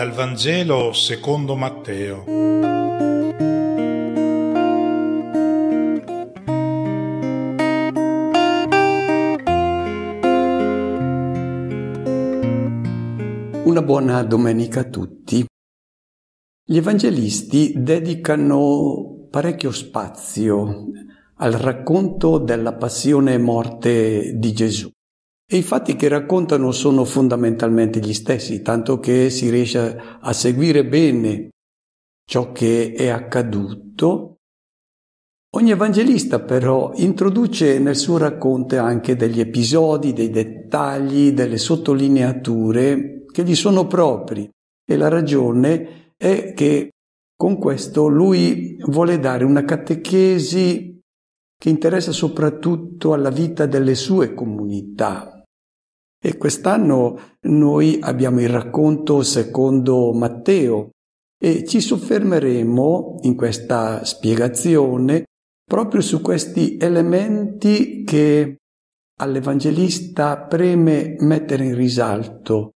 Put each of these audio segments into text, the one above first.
Dal Vangelo secondo Matteo. Una buona domenica a tutti. Gli evangelisti dedicano parecchio spazio al racconto della passione e morte di Gesù. E i fatti che raccontano sono fondamentalmente gli stessi, tanto che si riesce a seguire bene ciò che è accaduto. Ogni evangelista però introduce nel suo racconto anche degli episodi, dei dettagli, delle sottolineature che gli sono propri e la ragione è che con questo lui vuole dare una catechesi che interessa soprattutto alla vita delle sue comunità, e quest'anno noi abbiamo il racconto secondo Matteo e ci soffermeremo in questa spiegazione proprio su questi elementi che all'Evangelista preme mettere in risalto.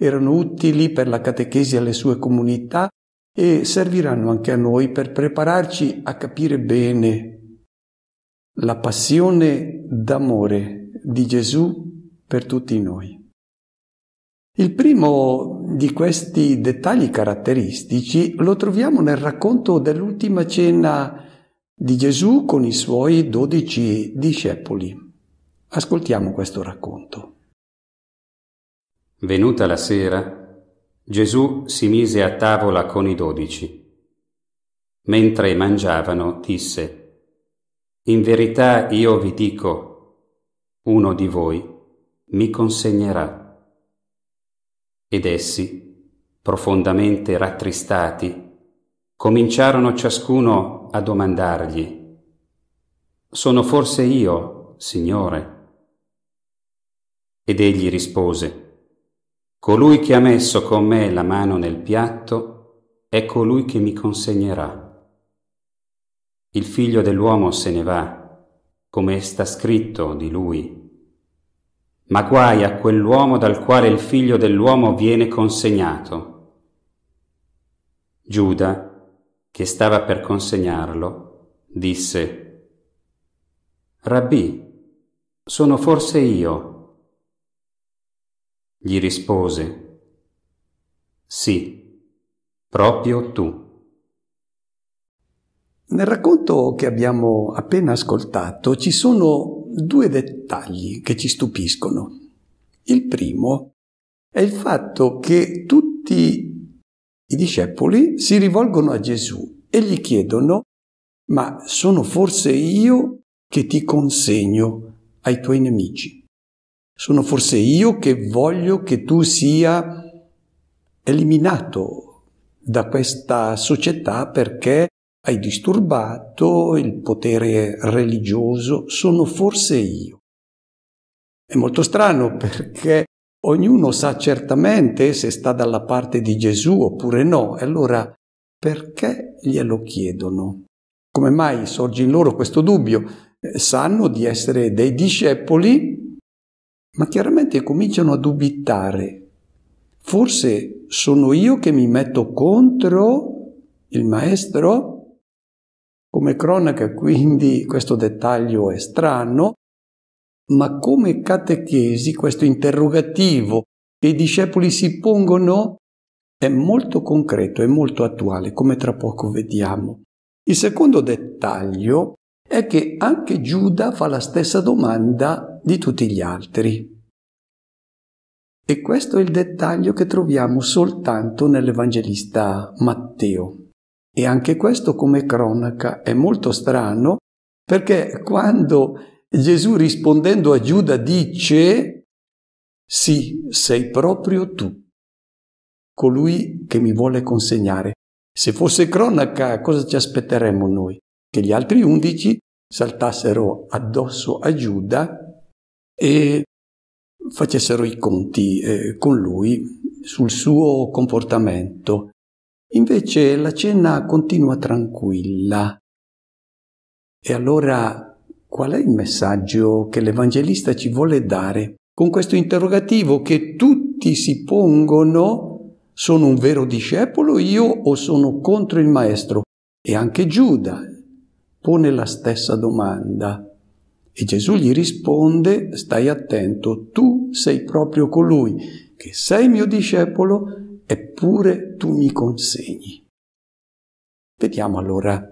Erano utili per la catechesi alle sue comunità e serviranno anche a noi per prepararci a capire bene la passione d'amore di Gesù per tutti noi. Il primo di questi dettagli caratteristici lo troviamo nel racconto dell'ultima cena di Gesù con i suoi dodici discepoli. Ascoltiamo questo racconto. Venuta la sera, Gesù si mise a tavola con i dodici. Mentre mangiavano, disse, In verità io vi dico, uno di voi mi consegnerà. Ed essi, profondamente rattristati, cominciarono ciascuno a domandargli, Sono forse io, Signore? Ed egli rispose, Colui che ha messo con me la mano nel piatto è colui che mi consegnerà. Il figlio dell'uomo se ne va, come sta scritto di lui ma guai a quell'uomo dal quale il figlio dell'uomo viene consegnato. Giuda, che stava per consegnarlo, disse, Rabbì, sono forse io? Gli rispose, Sì, proprio tu. Nel racconto che abbiamo appena ascoltato ci sono due dettagli che ci stupiscono. Il primo è il fatto che tutti i discepoli si rivolgono a Gesù e gli chiedono, ma sono forse io che ti consegno ai tuoi nemici? Sono forse io che voglio che tu sia eliminato da questa società perché hai disturbato il potere religioso, sono forse io. È molto strano perché ognuno sa certamente se sta dalla parte di Gesù oppure no, e allora perché glielo chiedono? Come mai sorge in loro questo dubbio? Eh, sanno di essere dei discepoli, ma chiaramente cominciano a dubitare. Forse sono io che mi metto contro il maestro? Come cronaca quindi questo dettaglio è strano, ma come catechesi questo interrogativo che i discepoli si pongono è molto concreto e molto attuale, come tra poco vediamo. Il secondo dettaglio è che anche Giuda fa la stessa domanda di tutti gli altri. E questo è il dettaglio che troviamo soltanto nell'Evangelista Matteo. E anche questo come cronaca è molto strano perché quando Gesù rispondendo a Giuda dice sì, sei proprio tu, colui che mi vuole consegnare. Se fosse cronaca, cosa ci aspetteremmo noi? Che gli altri undici saltassero addosso a Giuda e facessero i conti eh, con lui sul suo comportamento. Invece la cena continua tranquilla. E allora qual è il messaggio che l'Evangelista ci vuole dare con questo interrogativo che tutti si pongono Sono un vero discepolo io o sono contro il maestro? E anche Giuda pone la stessa domanda. E Gesù gli risponde, stai attento, tu sei proprio colui che sei mio discepolo, eppure tu mi consegni. Vediamo allora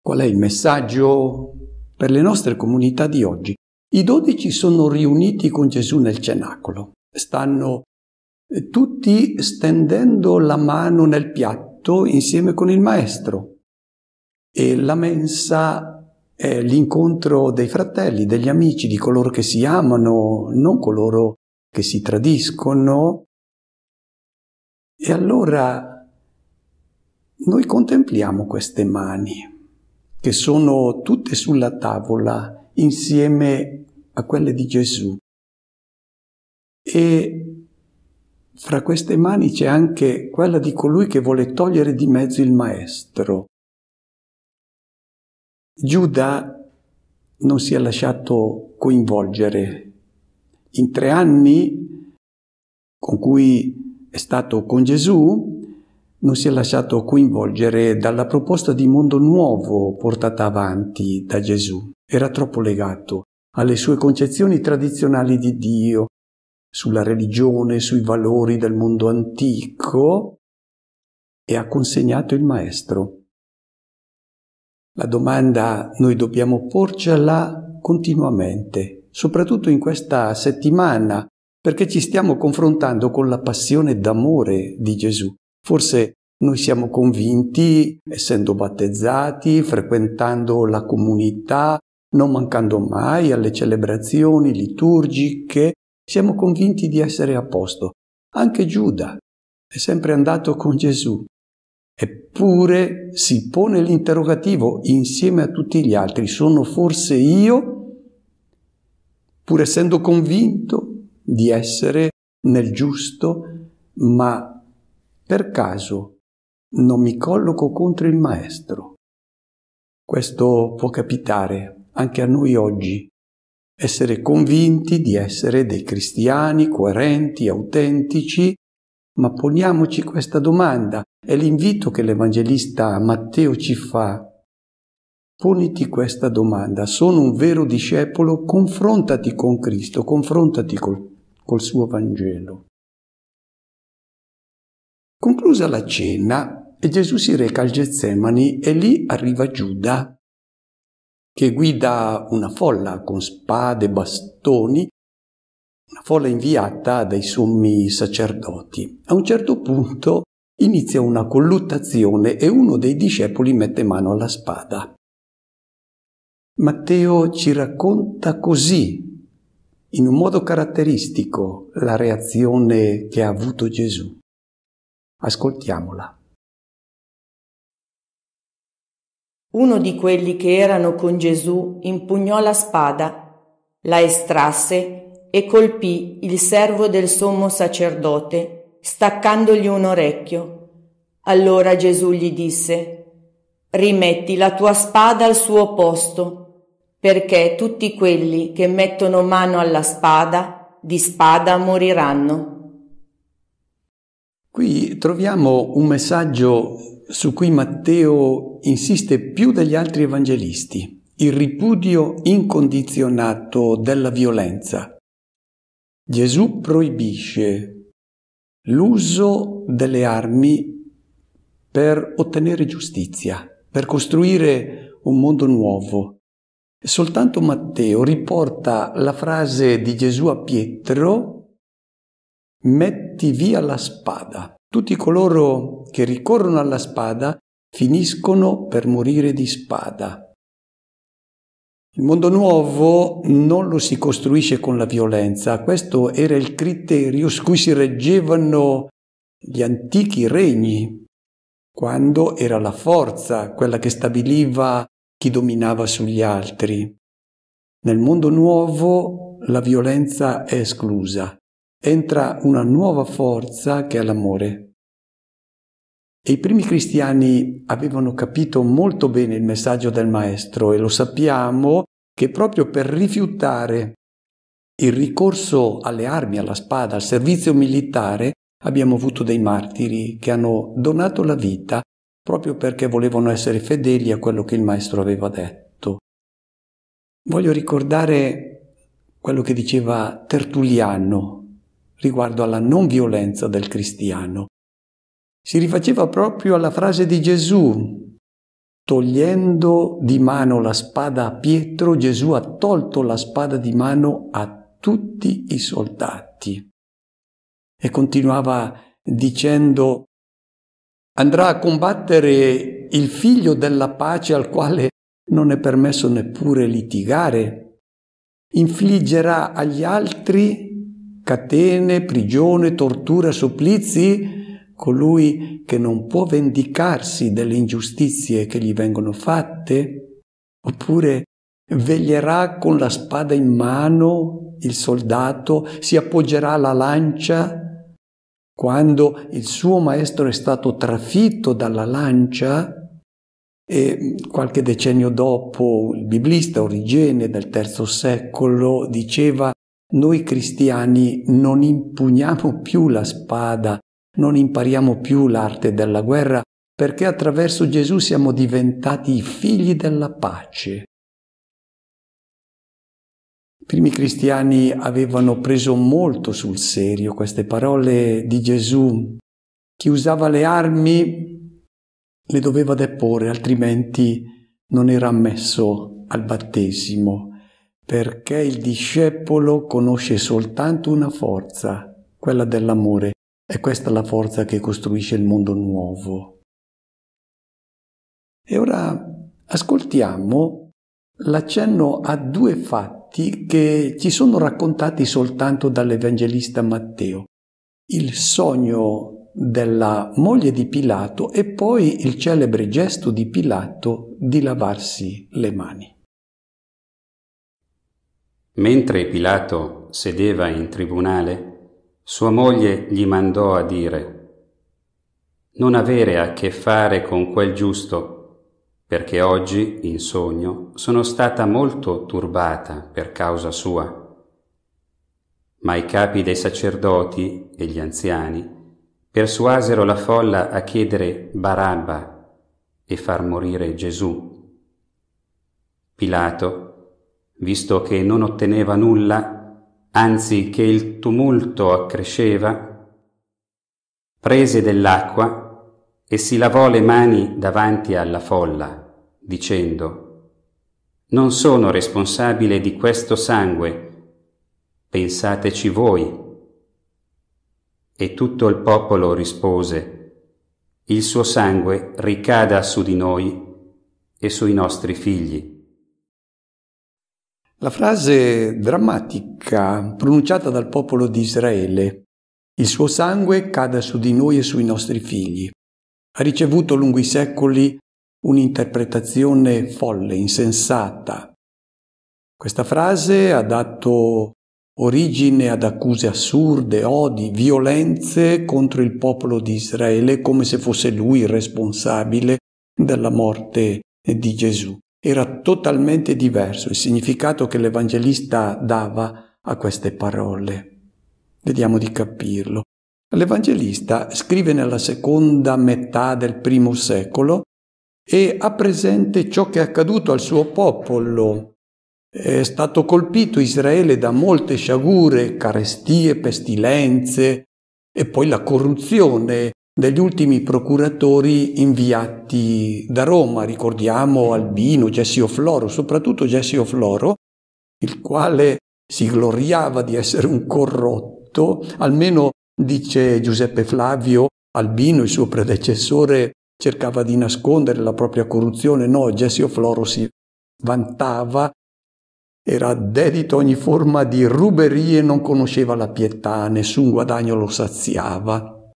qual è il messaggio per le nostre comunità di oggi. I dodici sono riuniti con Gesù nel cenacolo, stanno eh, tutti stendendo la mano nel piatto insieme con il maestro e la mensa è l'incontro dei fratelli, degli amici, di coloro che si amano, non coloro che si tradiscono. E allora noi contempliamo queste mani che sono tutte sulla tavola insieme a quelle di Gesù. E fra queste mani c'è anche quella di colui che vuole togliere di mezzo il maestro. Giuda non si è lasciato coinvolgere. In tre anni con cui è stato con Gesù, non si è lasciato coinvolgere dalla proposta di mondo nuovo portata avanti da Gesù. Era troppo legato alle sue concezioni tradizionali di Dio, sulla religione, sui valori del mondo antico e ha consegnato il Maestro. La domanda noi dobbiamo porcela continuamente, soprattutto in questa settimana, perché ci stiamo confrontando con la passione d'amore di Gesù. Forse noi siamo convinti, essendo battezzati, frequentando la comunità, non mancando mai alle celebrazioni liturgiche, siamo convinti di essere a posto. Anche Giuda è sempre andato con Gesù, Eppure si pone l'interrogativo insieme a tutti gli altri, sono forse io, pur essendo convinto di essere nel giusto, ma per caso non mi colloco contro il Maestro. Questo può capitare anche a noi oggi, essere convinti di essere dei cristiani coerenti, autentici, ma poniamoci questa domanda, è l'invito che l'Evangelista Matteo ci fa. Poniti questa domanda, sono un vero discepolo? Confrontati con Cristo, confrontati col, col suo Vangelo. Conclusa la cena, Gesù si reca al Getsemani e lì arriva Giuda, che guida una folla con spade, bastoni una folla inviata dai sommi sacerdoti. A un certo punto inizia una colluttazione e uno dei discepoli mette mano alla spada. Matteo ci racconta così, in un modo caratteristico, la reazione che ha avuto Gesù. Ascoltiamola. Uno di quelli che erano con Gesù impugnò la spada, la estrasse e colpì il servo del sommo sacerdote, staccandogli un orecchio. Allora Gesù gli disse, Rimetti la tua spada al suo posto, perché tutti quelli che mettono mano alla spada, di spada moriranno. Qui troviamo un messaggio su cui Matteo insiste più degli altri evangelisti, il ripudio incondizionato della violenza. Gesù proibisce l'uso delle armi per ottenere giustizia, per costruire un mondo nuovo. Soltanto Matteo riporta la frase di Gesù a Pietro, metti via la spada. Tutti coloro che ricorrono alla spada finiscono per morire di spada. Il mondo nuovo non lo si costruisce con la violenza, questo era il criterio su cui si reggevano gli antichi regni, quando era la forza quella che stabiliva chi dominava sugli altri. Nel mondo nuovo la violenza è esclusa, entra una nuova forza che è l'amore. E i primi cristiani avevano capito molto bene il messaggio del Maestro e lo sappiamo che proprio per rifiutare il ricorso alle armi, alla spada, al servizio militare, abbiamo avuto dei martiri che hanno donato la vita proprio perché volevano essere fedeli a quello che il Maestro aveva detto. Voglio ricordare quello che diceva Tertulliano riguardo alla non violenza del cristiano. Si rifaceva proprio alla frase di Gesù. Togliendo di mano la spada a Pietro, Gesù ha tolto la spada di mano a tutti i soldati. E continuava dicendo, andrà a combattere il figlio della pace al quale non è permesso neppure litigare, infliggerà agli altri catene, prigione, tortura, supplizi, colui che non può vendicarsi delle ingiustizie che gli vengono fatte, oppure veglierà con la spada in mano il soldato, si appoggerà alla lancia quando il suo maestro è stato trafitto dalla lancia e qualche decennio dopo il biblista Origene del terzo secolo diceva noi cristiani non impugniamo più la spada, non impariamo più l'arte della guerra perché attraverso Gesù siamo diventati i figli della pace. I primi cristiani avevano preso molto sul serio queste parole di Gesù. Chi usava le armi le doveva deporre, altrimenti non era ammesso al battesimo, perché il discepolo conosce soltanto una forza, quella dell'amore, e questa è la forza che costruisce il mondo nuovo. E ora ascoltiamo l'accenno a due fatti che ci sono raccontati soltanto dall'Evangelista Matteo. Il sogno della moglie di Pilato e poi il celebre gesto di Pilato di lavarsi le mani. Mentre Pilato sedeva in tribunale, sua moglie gli mandò a dire Non avere a che fare con quel giusto perché oggi, in sogno, sono stata molto turbata per causa sua. Ma i capi dei sacerdoti e gli anziani persuasero la folla a chiedere Barabba e far morire Gesù. Pilato, visto che non otteneva nulla, anzi che il tumulto accresceva, prese dell'acqua e si lavò le mani davanti alla folla, dicendo, Non sono responsabile di questo sangue, pensateci voi. E tutto il popolo rispose, Il suo sangue ricada su di noi e sui nostri figli. La frase drammatica pronunciata dal popolo di Israele, il suo sangue cada su di noi e sui nostri figli, ha ricevuto lungo i secoli un'interpretazione folle, insensata. Questa frase ha dato origine ad accuse assurde, odi, violenze contro il popolo di Israele come se fosse lui il responsabile della morte di Gesù. Era totalmente diverso il significato che l'Evangelista dava a queste parole. Vediamo di capirlo. L'Evangelista scrive nella seconda metà del primo secolo e ha presente ciò che è accaduto al suo popolo. È stato colpito Israele da molte sciagure, carestie, pestilenze e poi la corruzione degli ultimi procuratori inviati da Roma. Ricordiamo Albino, Gessio Floro, soprattutto Gessio Floro, il quale si gloriava di essere un corrotto, almeno Dice Giuseppe Flavio, Albino, il suo predecessore, cercava di nascondere la propria corruzione. No, Gessio Floro si vantava, era dedito a ogni forma di ruberie, non conosceva la pietà, nessun guadagno lo saziava.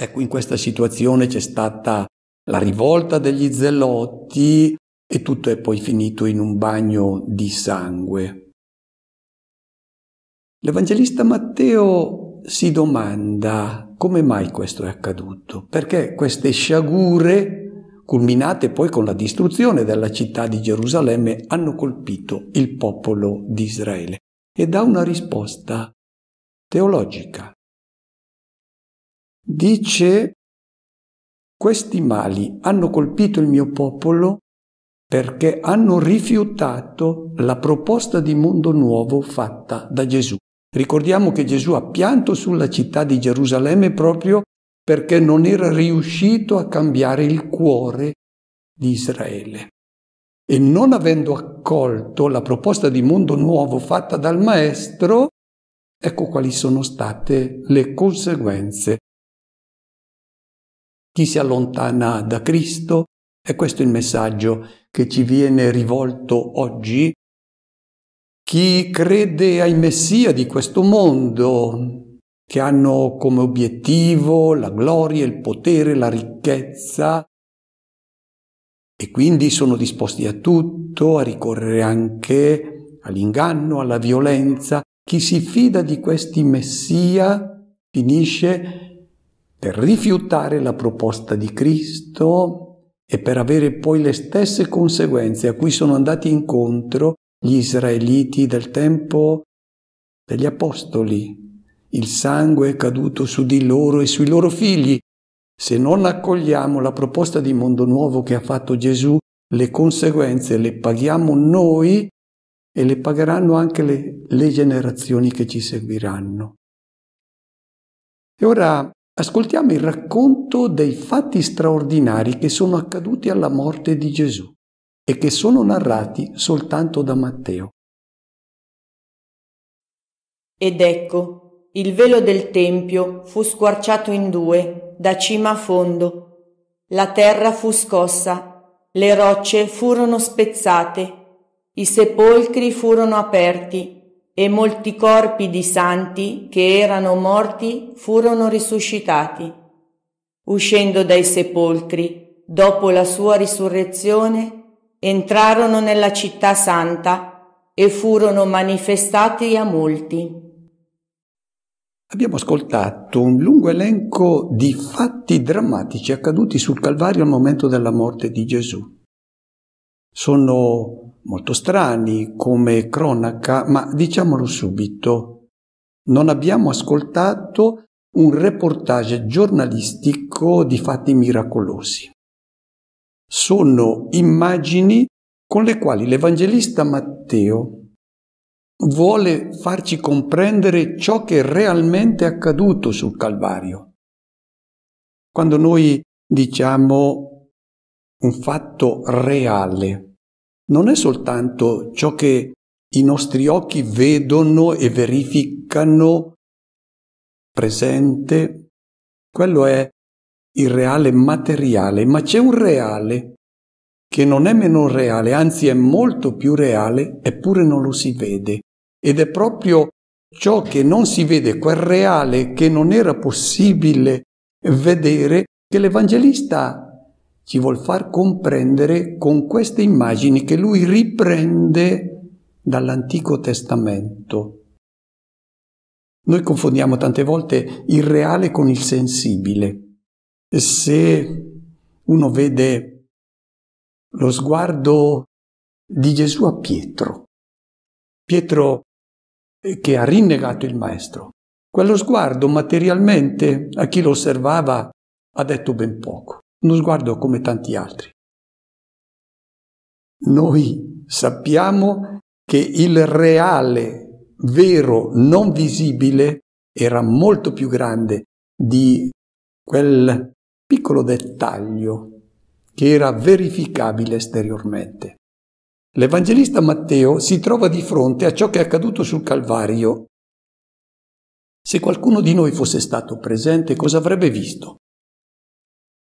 Ecco, in questa situazione c'è stata la rivolta degli zelotti e tutto è poi finito in un bagno di sangue. L'Evangelista Matteo si domanda come mai questo è accaduto, perché queste sciagure, culminate poi con la distruzione della città di Gerusalemme, hanno colpito il popolo di Israele e dà una risposta teologica. dice questi mali hanno colpito il mio popolo perché hanno rifiutato la proposta di mondo nuovo fatta da Gesù. Ricordiamo che Gesù ha pianto sulla città di Gerusalemme proprio perché non era riuscito a cambiare il cuore di Israele. E non avendo accolto la proposta di mondo nuovo fatta dal Maestro, ecco quali sono state le conseguenze. Chi si allontana da Cristo, e questo è il messaggio che ci viene rivolto oggi, chi crede ai messia di questo mondo, che hanno come obiettivo la gloria, il potere, la ricchezza, e quindi sono disposti a tutto, a ricorrere anche all'inganno, alla violenza. Chi si fida di questi messia finisce per rifiutare la proposta di Cristo e per avere poi le stesse conseguenze a cui sono andati incontro gli israeliti del tempo degli apostoli. Il sangue è caduto su di loro e sui loro figli. Se non accogliamo la proposta di mondo nuovo che ha fatto Gesù, le conseguenze le paghiamo noi e le pagheranno anche le, le generazioni che ci seguiranno. E ora ascoltiamo il racconto dei fatti straordinari che sono accaduti alla morte di Gesù e che sono narrati soltanto da Matteo. Ed ecco, il velo del Tempio fu squarciato in due, da cima a fondo. La terra fu scossa, le rocce furono spezzate, i sepolcri furono aperti e molti corpi di santi che erano morti furono risuscitati. Uscendo dai sepolcri, dopo la sua risurrezione, entrarono nella città santa e furono manifestati a molti. Abbiamo ascoltato un lungo elenco di fatti drammatici accaduti sul Calvario al momento della morte di Gesù. Sono molto strani come cronaca, ma diciamolo subito, non abbiamo ascoltato un reportage giornalistico di fatti miracolosi sono immagini con le quali l'Evangelista Matteo vuole farci comprendere ciò che è realmente accaduto sul Calvario. Quando noi diciamo un fatto reale, non è soltanto ciò che i nostri occhi vedono e verificano presente, quello è il reale materiale, ma c'è un reale che non è meno reale, anzi è molto più reale, eppure non lo si vede. Ed è proprio ciò che non si vede, quel reale che non era possibile vedere, che l'Evangelista ci vuol far comprendere con queste immagini che lui riprende dall'Antico Testamento. Noi confondiamo tante volte il reale con il sensibile se uno vede lo sguardo di Gesù a Pietro, Pietro che ha rinnegato il Maestro, quello sguardo materialmente a chi lo osservava ha detto ben poco, uno sguardo come tanti altri. Noi sappiamo che il reale, vero, non visibile era molto più grande di quel piccolo dettaglio che era verificabile esteriormente. L'Evangelista Matteo si trova di fronte a ciò che è accaduto sul Calvario. Se qualcuno di noi fosse stato presente, cosa avrebbe visto?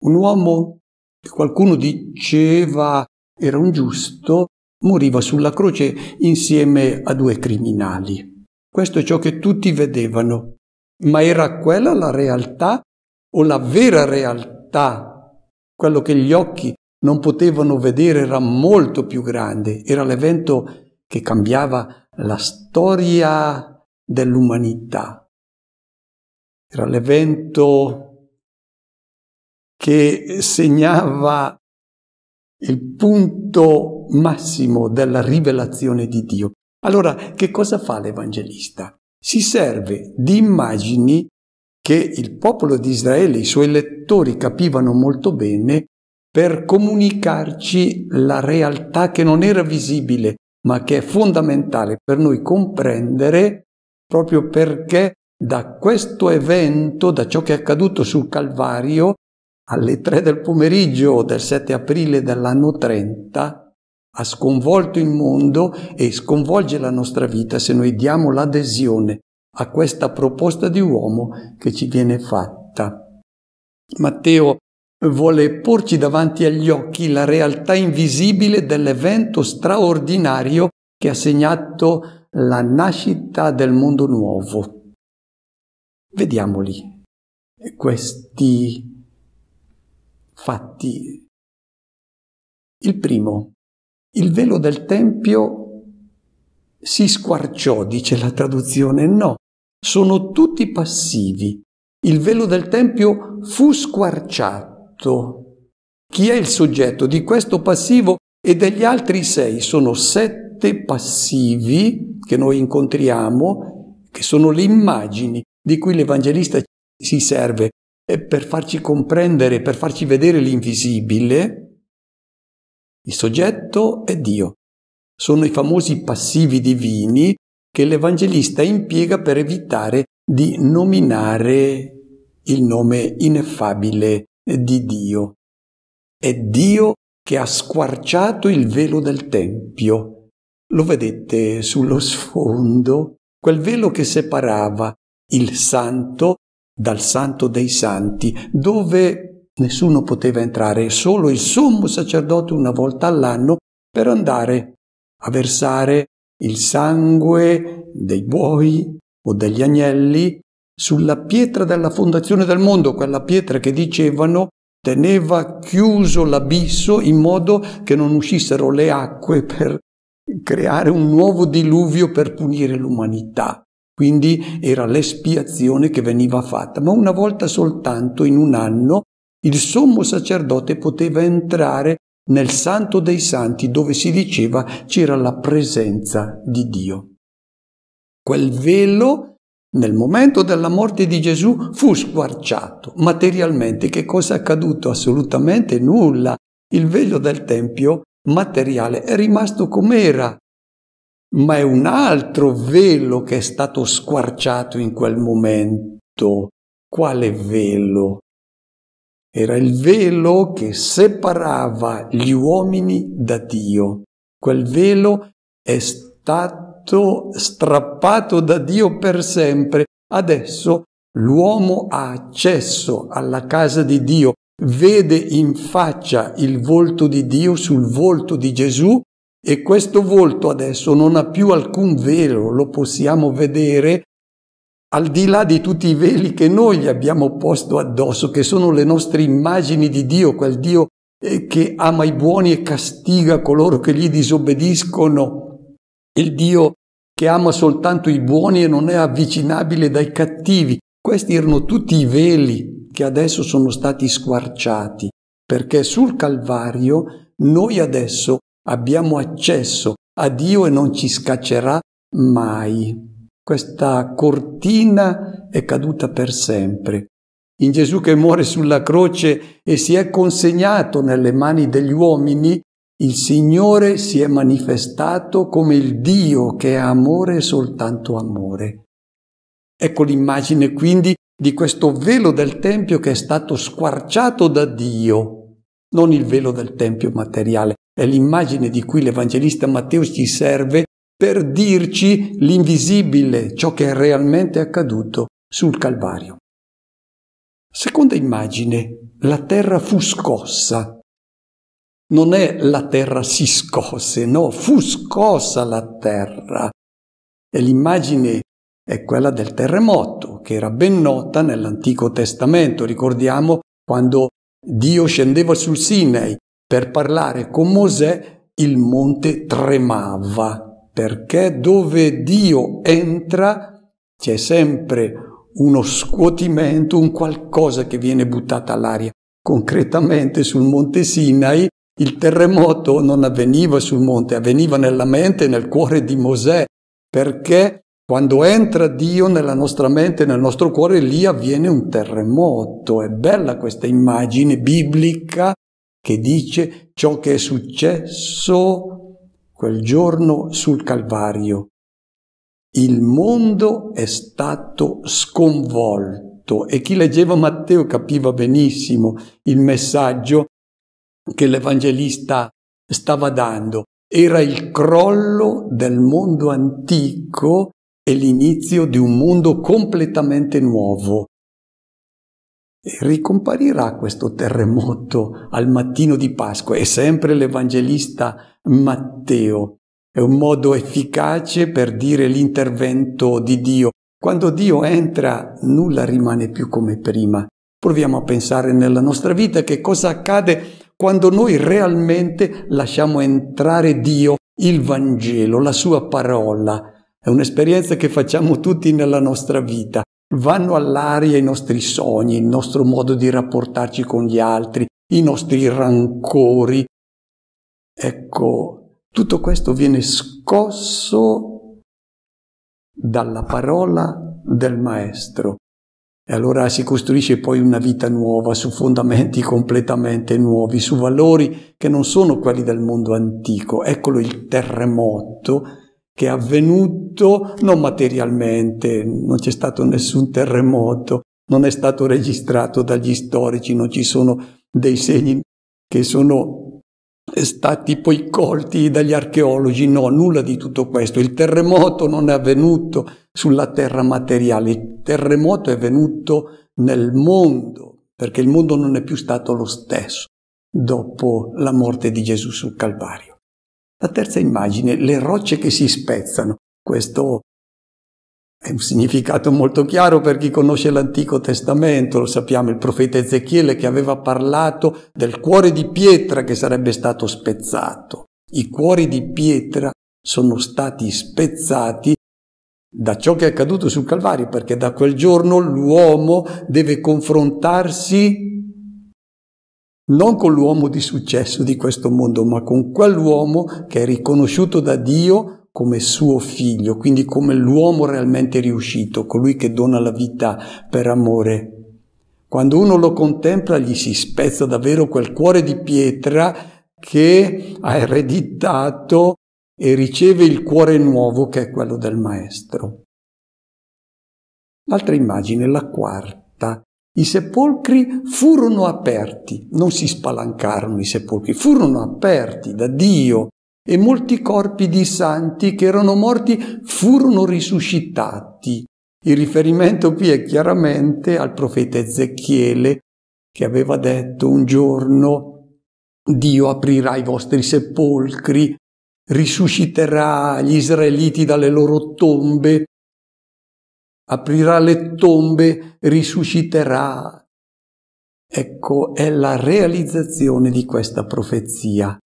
Un uomo che qualcuno diceva era un giusto, moriva sulla croce insieme a due criminali. Questo è ciò che tutti vedevano. Ma era quella la realtà o la vera realtà, quello che gli occhi non potevano vedere era molto più grande, era l'evento che cambiava la storia dell'umanità, era l'evento che segnava il punto massimo della rivelazione di Dio. Allora, che cosa fa l'Evangelista? Si serve di immagini che il popolo di Israele, i suoi lettori capivano molto bene per comunicarci la realtà che non era visibile, ma che è fondamentale per noi comprendere proprio perché da questo evento, da ciò che è accaduto sul Calvario, alle tre del pomeriggio del 7 aprile dell'anno 30, ha sconvolto il mondo e sconvolge la nostra vita se noi diamo l'adesione a questa proposta di uomo che ci viene fatta. Matteo vuole porci davanti agli occhi la realtà invisibile dell'evento straordinario che ha segnato la nascita del mondo nuovo. Vediamoli questi fatti. Il primo, il velo del Tempio si squarciò, dice la traduzione, no, sono tutti passivi. Il velo del Tempio fu squarciato. Chi è il soggetto di questo passivo e degli altri sei? Sono sette passivi che noi incontriamo, che sono le immagini di cui l'Evangelista si serve per farci comprendere, per farci vedere l'invisibile. Il soggetto è Dio. Sono i famosi passivi divini che l'Evangelista impiega per evitare di nominare il nome ineffabile di Dio. È Dio che ha squarciato il velo del Tempio. Lo vedete sullo sfondo? Quel velo che separava il santo dal santo dei santi, dove nessuno poteva entrare, solo il sommo sacerdote una volta all'anno per andare a versare il sangue dei buoi o degli agnelli sulla pietra della fondazione del mondo, quella pietra che dicevano teneva chiuso l'abisso in modo che non uscissero le acque per creare un nuovo diluvio per punire l'umanità. Quindi era l'espiazione che veniva fatta, ma una volta soltanto in un anno il sommo sacerdote poteva entrare nel santo dei santi dove si diceva c'era la presenza di Dio. Quel velo nel momento della morte di Gesù fu squarciato materialmente. Che cosa è accaduto? Assolutamente nulla. Il velo del Tempio materiale è rimasto com'era ma è un altro velo che è stato squarciato in quel momento. Quale velo? Era il velo che separava gli uomini da Dio. Quel velo è stato strappato da Dio per sempre. Adesso l'uomo ha accesso alla casa di Dio, vede in faccia il volto di Dio sul volto di Gesù e questo volto adesso non ha più alcun velo, lo possiamo vedere al di là di tutti i veli che noi gli abbiamo posto addosso, che sono le nostre immagini di Dio, quel Dio eh, che ama i buoni e castiga coloro che gli disobbediscono, il Dio che ama soltanto i buoni e non è avvicinabile dai cattivi. Questi erano tutti i veli che adesso sono stati squarciati, perché sul Calvario noi adesso abbiamo accesso a Dio e non ci scaccerà mai. Questa cortina è caduta per sempre. In Gesù che muore sulla croce e si è consegnato nelle mani degli uomini, il Signore si è manifestato come il Dio che è amore e soltanto amore. Ecco l'immagine quindi di questo velo del Tempio che è stato squarciato da Dio, non il velo del Tempio materiale, è l'immagine di cui l'Evangelista Matteo ci serve per dirci l'invisibile, ciò che è realmente accaduto sul Calvario. Seconda immagine, la terra fu scossa. Non è la terra si scosse, no, fu scossa la terra. E l'immagine è quella del terremoto, che era ben nota nell'Antico Testamento. Ricordiamo quando Dio scendeva sul Sinai per parlare con Mosè, il monte tremava, perché dove Dio entra c'è sempre uno scuotimento, un qualcosa che viene buttato all'aria. Concretamente sul monte Sinai il terremoto non avveniva sul monte, avveniva nella mente e nel cuore di Mosè, perché Quando entra Dio nella nostra mente, nel nostro cuore, lì avviene un terremoto. È bella questa immagine biblica che dice ciò che è successo quel giorno sul Calvario. Il mondo è stato sconvolto e chi leggeva Matteo capiva benissimo il messaggio che l'Evangelista stava dando. Era il crollo del mondo antico e l'inizio di un mondo completamente nuovo. E ricomparirà questo terremoto al mattino di Pasqua. È sempre l'Evangelista Matteo. È un modo efficace per dire l'intervento di Dio. Quando Dio entra, nulla rimane più come prima. Proviamo a pensare nella nostra vita che cosa accade quando noi realmente lasciamo entrare Dio, il Vangelo, la sua parola. È un'esperienza che facciamo tutti nella nostra vita. Vanno all'aria i nostri sogni, il nostro modo di rapportarci con gli altri, i nostri rancori. Ecco, tutto questo viene scosso dalla parola del Maestro. E allora si costruisce poi una vita nuova su fondamenti completamente nuovi, su valori che non sono quelli del mondo antico. Eccolo il terremoto che è avvenuto non materialmente, non c'è stato nessun terremoto, non è stato registrato dagli storici, non ci sono dei segni che sono stati poi colti dagli archeologi, no, nulla di tutto questo. Il terremoto non è avvenuto sulla terra materiale, il terremoto è venuto nel mondo, perché il mondo non è più stato lo stesso dopo la morte di Gesù sul Calvario. La terza immagine, le rocce che si spezzano. Questo è un significato molto chiaro per chi conosce l'Antico Testamento, lo sappiamo, il profeta Ezechiele che aveva parlato del cuore di pietra che sarebbe stato spezzato. I cuori di pietra sono stati spezzati da ciò che è accaduto sul Calvario, perché da quel giorno l'uomo deve confrontarsi non con l'uomo di successo di questo mondo, ma con quell'uomo che è riconosciuto da Dio come suo figlio, quindi come l'uomo realmente riuscito, colui che dona la vita per amore. Quando uno lo contempla gli si spezza davvero quel cuore di pietra che ha ereditato e riceve il cuore nuovo che è quello del Maestro. L'altra immagine, la quarta. I sepolcri furono aperti, non si spalancarono i sepolcri, furono aperti da Dio e molti corpi di santi che erano morti furono risuscitati. Il riferimento qui è chiaramente al profeta Ezechiele che aveva detto un giorno Dio aprirà i vostri sepolcri risusciterà gli israeliti dalle loro tombe, aprirà le tombe, risusciterà. Ecco, è la realizzazione di questa profezia.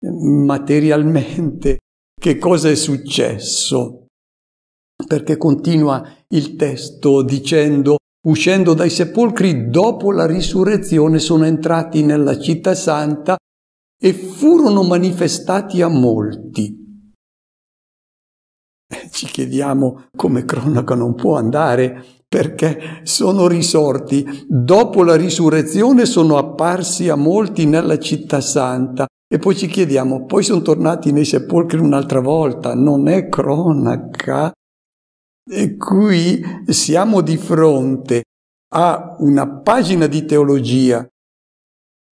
Materialmente, che cosa è successo? Perché continua il testo dicendo uscendo dai sepolcri dopo la risurrezione sono entrati nella città santa e furono manifestati a molti. Ci chiediamo come cronaca non può andare perché sono risorti. Dopo la risurrezione sono apparsi a molti nella città santa e poi ci chiediamo, poi sono tornati nei sepolcri un'altra volta. Non è cronaca. E qui siamo di fronte a una pagina di teologia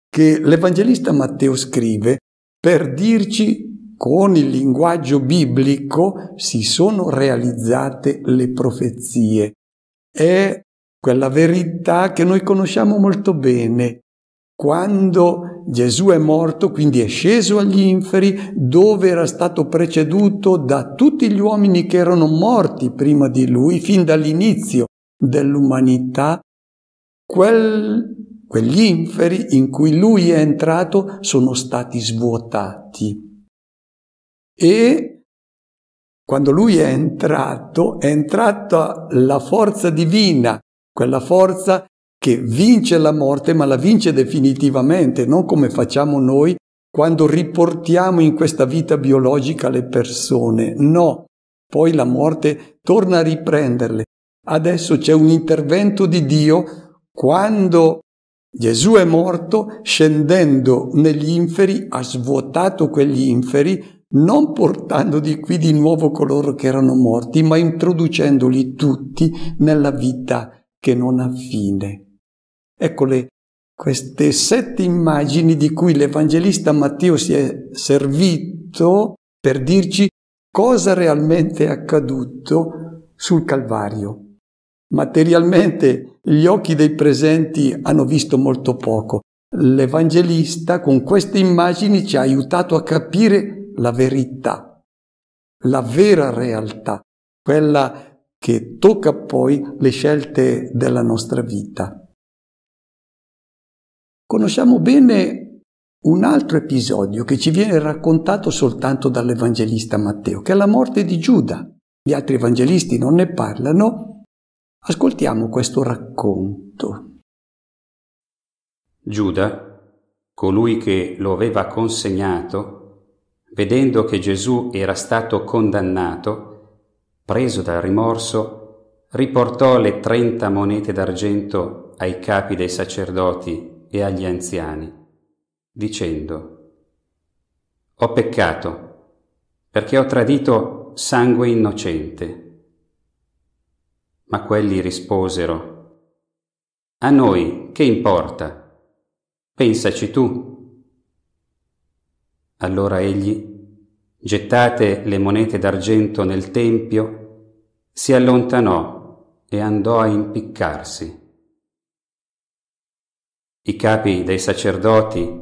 che l'Evangelista Matteo scrive per dirci con il linguaggio biblico si sono realizzate le profezie. È quella verità che noi conosciamo molto bene. Quando Gesù è morto, quindi è sceso agli inferi, dove era stato preceduto da tutti gli uomini che erano morti prima di lui, fin dall'inizio dell'umanità, quel Quegli inferi in cui lui è entrato sono stati svuotati. E quando lui è entrato, è entrata la forza divina, quella forza che vince la morte, ma la vince definitivamente, non come facciamo noi quando riportiamo in questa vita biologica le persone. No, poi la morte torna a riprenderle. Adesso c'è un intervento di Dio quando Gesù è morto, scendendo negli inferi, ha svuotato quegli inferi, non portando di qui di nuovo coloro che erano morti, ma introducendoli tutti nella vita che non ha fine. Eccole queste sette immagini di cui l'Evangelista Matteo si è servito per dirci cosa realmente è accaduto sul Calvario. Materialmente gli occhi dei presenti hanno visto molto poco. L'Evangelista con queste immagini ci ha aiutato a capire la verità, la vera realtà, quella che tocca poi le scelte della nostra vita. Conosciamo bene un altro episodio che ci viene raccontato soltanto dall'Evangelista Matteo, che è la morte di Giuda. Gli altri evangelisti non ne parlano. Ascoltiamo questo racconto. Giuda, colui che lo aveva consegnato, vedendo che Gesù era stato condannato, preso dal rimorso, riportò le trenta monete d'argento ai capi dei sacerdoti e agli anziani, dicendo, Ho peccato perché ho tradito sangue innocente. Ma quelli risposero, A noi che importa? Pensaci tu. Allora egli, gettate le monete d'argento nel tempio, si allontanò e andò a impiccarsi. I capi dei sacerdoti,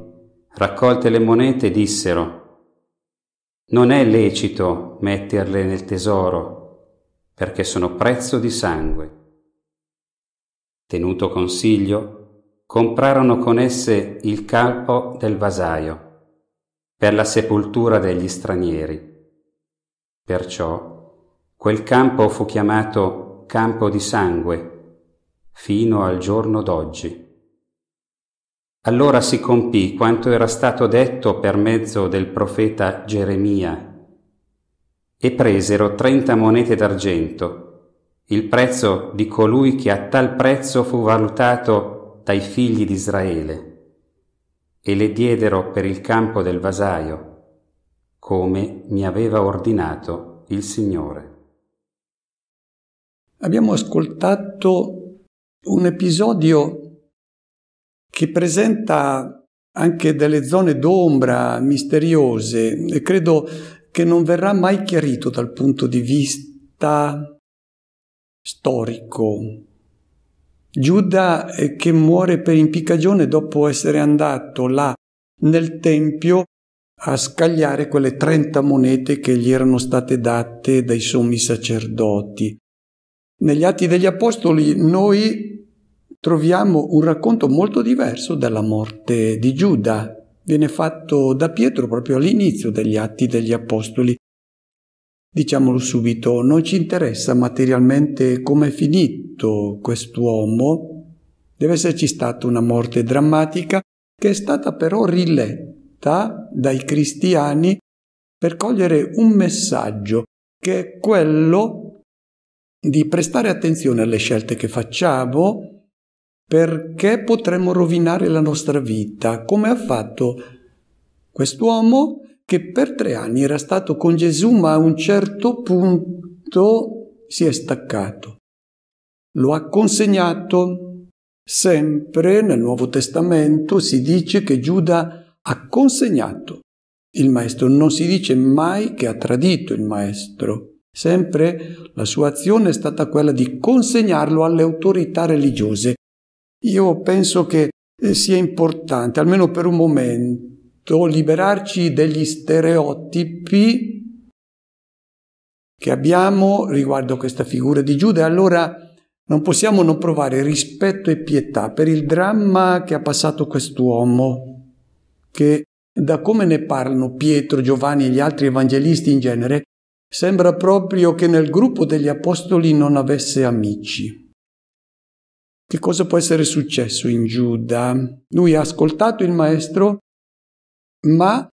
raccolte le monete, dissero, non è lecito metterle nel tesoro, perché sono prezzo di sangue. Tenuto consiglio, comprarono con esse il calpo del vasaio, per la sepoltura degli stranieri. Perciò quel campo fu chiamato campo di sangue fino al giorno d'oggi. Allora si compì quanto era stato detto per mezzo del profeta Geremia. E presero trenta monete d'argento, il prezzo di colui che a tal prezzo fu valutato dai figli di Israele, e le diedero per il campo del vasaio, come mi aveva ordinato il Signore. Abbiamo ascoltato un episodio che presenta anche delle zone d'ombra misteriose e credo che non verrà mai chiarito dal punto di vista storico. Giuda che muore per impiccagione dopo essere andato là nel Tempio a scagliare quelle 30 monete che gli erano state date dai sommi sacerdoti. Negli Atti degli Apostoli noi troviamo un racconto molto diverso della morte di Giuda. Viene fatto da Pietro proprio all'inizio degli atti degli Apostoli. Diciamolo subito, non ci interessa materialmente come è finito quest'uomo. Deve esserci stata una morte drammatica che è stata però riletta dai cristiani per cogliere un messaggio che è quello di prestare attenzione alle scelte che facciamo, perché potremmo rovinare la nostra vita, come ha fatto quest'uomo che per tre anni era stato con Gesù, ma a un certo punto si è staccato. Lo ha consegnato. Sempre nel Nuovo Testamento si dice che Giuda ha consegnato il maestro, non si dice mai che ha tradito il maestro. Sempre la sua azione è stata quella di consegnarlo alle autorità religiose io penso che eh, sia importante, almeno per un momento, liberarci degli stereotipi che abbiamo riguardo questa figura di Giuda allora non possiamo non provare rispetto e pietà per il dramma che ha passato quest'uomo, che da come ne parlano Pietro, Giovanni e gli altri evangelisti in genere, sembra proprio che nel gruppo degli apostoli non avesse amici. Che cosa può essere successo in Giuda? Lui ha ascoltato il maestro, ma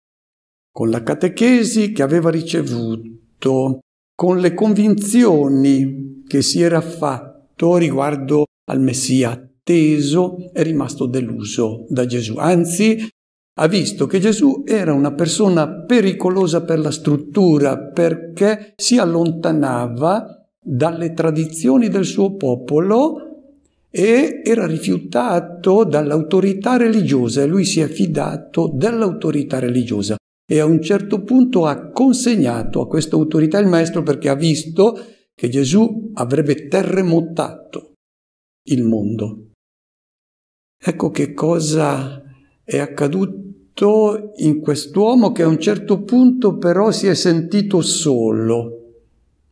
con la catechesi che aveva ricevuto con le convinzioni che si era fatto riguardo al Messia atteso, è rimasto deluso da Gesù. Anzi, ha visto che Gesù era una persona pericolosa per la struttura perché si allontanava dalle tradizioni del suo popolo e era rifiutato dall'autorità religiosa e lui si è fidato dell'autorità religiosa e a un certo punto ha consegnato a questa autorità il maestro perché ha visto che Gesù avrebbe terremotato il mondo. Ecco che cosa è accaduto in quest'uomo che a un certo punto però si è sentito solo,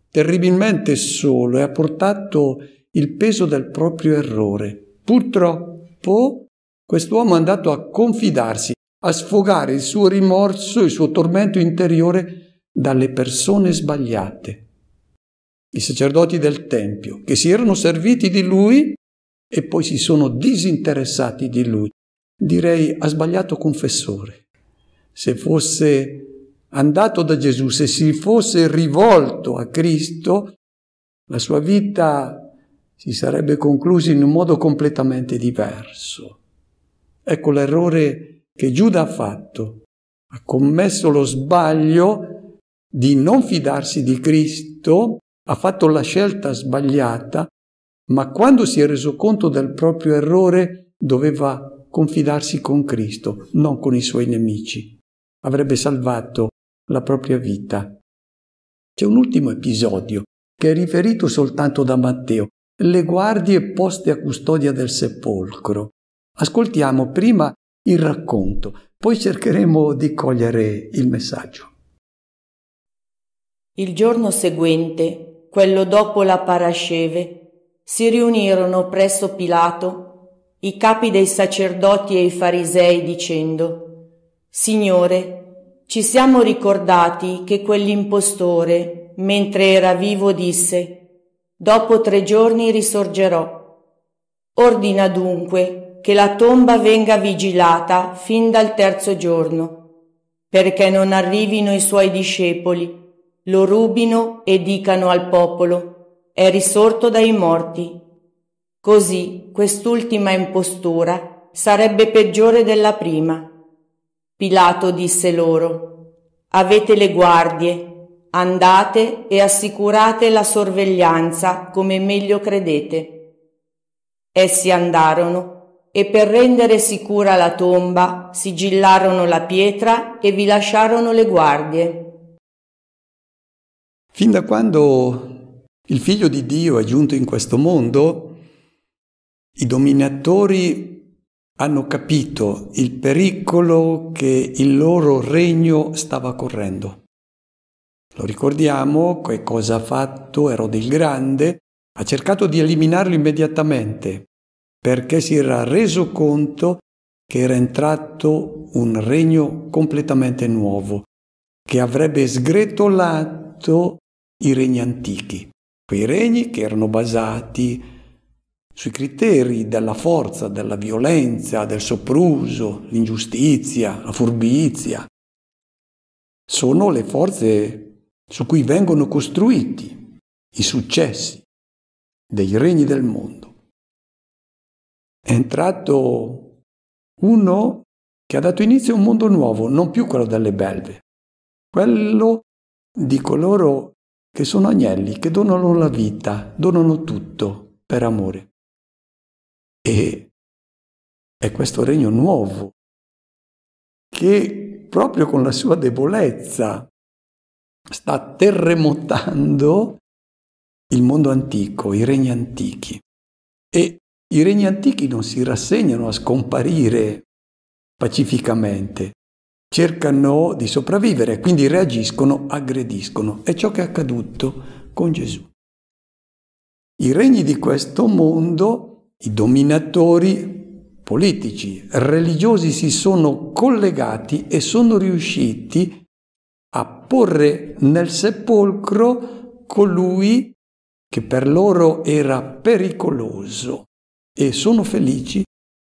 terribilmente solo, e ha portato il peso del proprio errore. Purtroppo quest'uomo è andato a confidarsi, a sfogare il suo rimorso, il suo tormento interiore dalle persone sbagliate. I sacerdoti del Tempio, che si erano serviti di lui e poi si sono disinteressati di lui. Direi ha sbagliato confessore. Se fosse andato da Gesù, se si fosse rivolto a Cristo, la sua vita si sarebbe concluso in un modo completamente diverso. Ecco l'errore che Giuda ha fatto. Ha commesso lo sbaglio di non fidarsi di Cristo, ha fatto la scelta sbagliata, ma quando si è reso conto del proprio errore doveva confidarsi con Cristo, non con i suoi nemici. Avrebbe salvato la propria vita. C'è un ultimo episodio che è riferito soltanto da Matteo le guardie poste a custodia del sepolcro. Ascoltiamo prima il racconto, poi cercheremo di cogliere il messaggio. Il giorno seguente, quello dopo la parasceve, si riunirono presso Pilato i capi dei sacerdoti e i farisei dicendo Signore, ci siamo ricordati che quell'impostore, mentre era vivo, disse Dopo tre giorni risorgerò. Ordina dunque che la tomba venga vigilata fin dal terzo giorno, perché non arrivino i suoi discepoli, lo rubino e dicano al popolo, è risorto dai morti. Così quest'ultima impostura sarebbe peggiore della prima. Pilato disse loro, avete le guardie, Andate e assicurate la sorveglianza come meglio credete. Essi andarono e per rendere sicura la tomba sigillarono la pietra e vi lasciarono le guardie. Fin da quando il figlio di Dio è giunto in questo mondo, i dominatori hanno capito il pericolo che il loro regno stava correndo. Lo ricordiamo, che cosa ha fatto Erode il Grande? Ha cercato di eliminarlo immediatamente perché si era reso conto che era entrato un regno completamente nuovo, che avrebbe sgretolato i regni antichi, quei regni che erano basati sui criteri della forza, della violenza, del sopruso, l'ingiustizia, la furbizia. Sono le forze su cui vengono costruiti i successi dei regni del mondo. È entrato uno che ha dato inizio a un mondo nuovo, non più quello delle belve, quello di coloro che sono agnelli, che donano la vita, donano tutto per amore. E è questo regno nuovo che proprio con la sua debolezza sta terremotando il mondo antico, i regni antichi. E i regni antichi non si rassegnano a scomparire pacificamente, cercano di sopravvivere, quindi reagiscono, aggrediscono. È ciò che è accaduto con Gesù. I regni di questo mondo, i dominatori politici, religiosi si sono collegati e sono riusciti a porre nel sepolcro colui che per loro era pericoloso e sono felici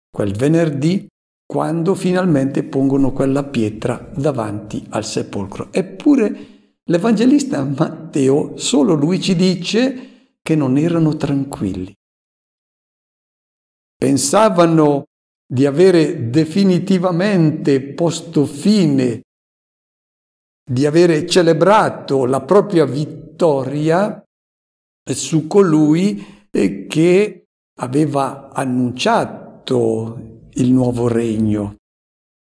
quel venerdì quando finalmente pongono quella pietra davanti al sepolcro. Eppure l'Evangelista Matteo, solo lui ci dice che non erano tranquilli. Pensavano di avere definitivamente posto fine, di avere celebrato la propria vittoria su colui eh, che aveva annunciato il nuovo regno.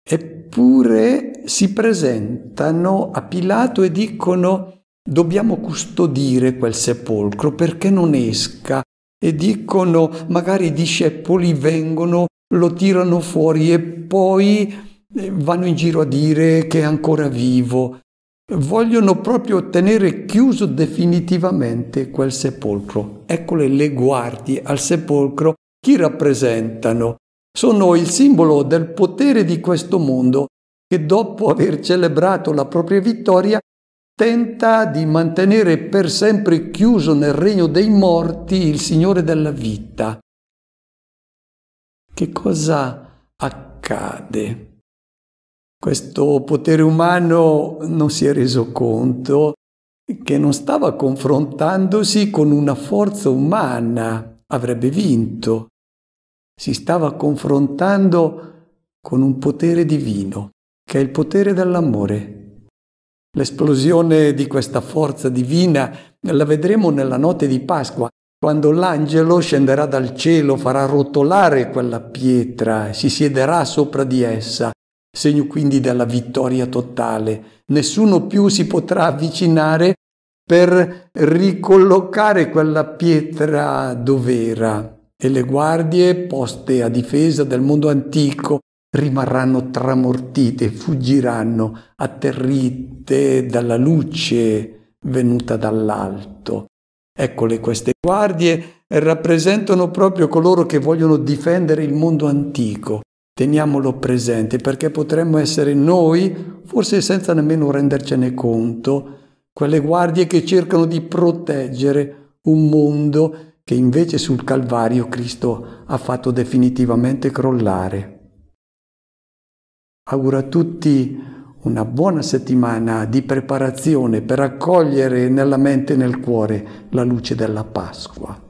Eppure si presentano a Pilato e dicono dobbiamo custodire quel sepolcro perché non esca e dicono magari i discepoli vengono, lo tirano fuori e poi vanno in giro a dire che è ancora vivo. Vogliono proprio tenere chiuso definitivamente quel sepolcro. Eccole le guardie al sepolcro. Chi rappresentano? Sono il simbolo del potere di questo mondo che dopo aver celebrato la propria vittoria tenta di mantenere per sempre chiuso nel regno dei morti il Signore della vita. Che cosa accade? Questo potere umano non si è reso conto che non stava confrontandosi con una forza umana, avrebbe vinto. Si stava confrontando con un potere divino, che è il potere dell'amore. L'esplosione di questa forza divina la vedremo nella notte di Pasqua, quando l'angelo scenderà dal cielo, farà rotolare quella pietra, si siederà sopra di essa, segno quindi della vittoria totale. Nessuno più si potrà avvicinare per ricollocare quella pietra dov'era e le guardie poste a difesa del mondo antico rimarranno tramortite, fuggiranno atterrite dalla luce venuta dall'alto. Eccole queste guardie rappresentano proprio coloro che vogliono difendere il mondo antico. Teniamolo presente perché potremmo essere noi, forse senza nemmeno rendercene conto, quelle guardie che cercano di proteggere un mondo che invece sul Calvario Cristo ha fatto definitivamente crollare. Auguro a tutti una buona settimana di preparazione per accogliere nella mente e nel cuore la luce della Pasqua.